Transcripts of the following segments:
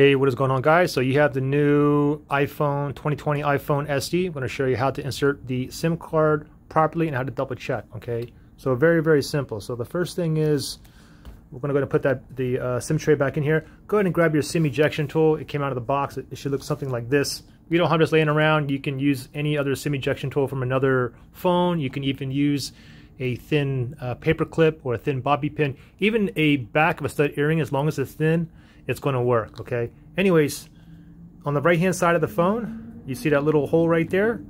Hey, what is going on guys? So you have the new iPhone 2020 iPhone SE. I'm going to show you how to insert the SIM card properly and how to double check, okay? So very, very simple. So the first thing is we're going to go and put that the uh, SIM tray back in here. Go ahead and grab your SIM ejection tool. It came out of the box. It, it should look something like this. If you don't have this laying around, you can use any other SIM ejection tool from another phone. You can even use a thin uh, paper clip or a thin bobby pin. Even a back of a stud earring, as long as it's thin, it's going to work, okay? Anyways, on the right-hand side of the phone, you see that little hole right there?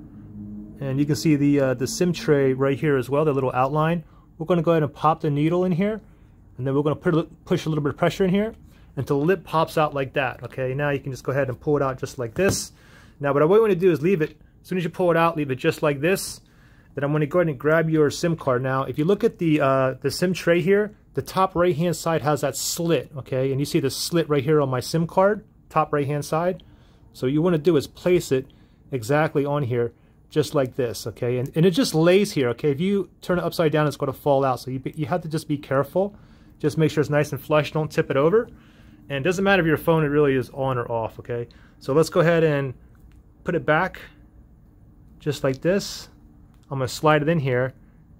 And you can see the, uh, the SIM tray right here as well, the little outline. We're going to go ahead and pop the needle in here, and then we're going to put, a, push a little bit of pressure in here until the lip pops out like that, okay? Now you can just go ahead and pull it out just like this. Now what I want to do is leave it, as soon as you pull it out, leave it just like this. Then I'm going to go ahead and grab your SIM card. Now, if you look at the, uh, the SIM tray here, the top right hand side has that slit, okay? And you see the slit right here on my SIM card, top right hand side. So you want to do is place it exactly on here, just like this, okay? And, and it just lays here, okay? If you turn it upside down, it's going to fall out. So you, you have to just be careful. Just make sure it's nice and flush. Don't tip it over. And it doesn't matter if your phone it really is on or off, okay? So let's go ahead and put it back just like this. I'm to slide it in here.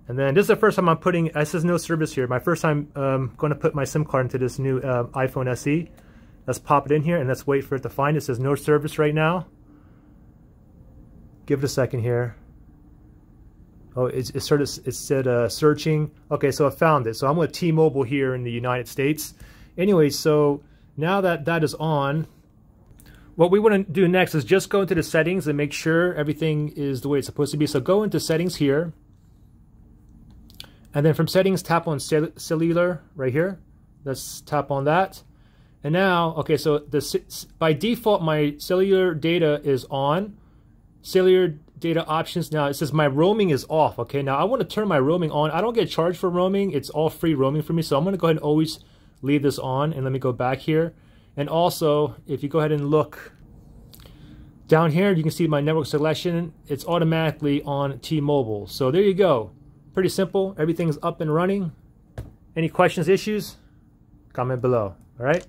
And then this is the first time I'm putting, this is no service here. My first time um, to put my SIM card into this new uh, iPhone SE. Let's pop it in here and let's wait for it to find. It says no service right now. Give it a second here. Oh, it, it sort of it said uh, searching. Okay, so I found it. So I'm with T-Mobile here in the United States. Anyway, so now that that is on, what we want to do next is just go into the settings and make sure everything is the way it's supposed to be. So go into settings here. And then from settings, tap on cell cellular right here. Let's tap on that. And now, okay, so the, by default, my cellular data is on. Cellular data options. Now it says my roaming is off. Okay, now I want to turn my roaming on. I don't get charged for roaming. It's all free roaming for me. So I'm going to go ahead and always leave this on. And let me go back here. And also, if you go ahead and look down here, you can see my network selection. It's automatically on T-Mobile. So there you go. Pretty simple. Everything's up and running. Any questions, issues? Comment below. All right.